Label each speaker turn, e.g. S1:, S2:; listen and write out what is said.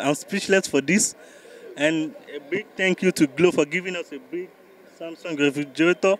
S1: I'm speechless for this. And a big thank you to Glow for giving us a big Samsung refrigerator.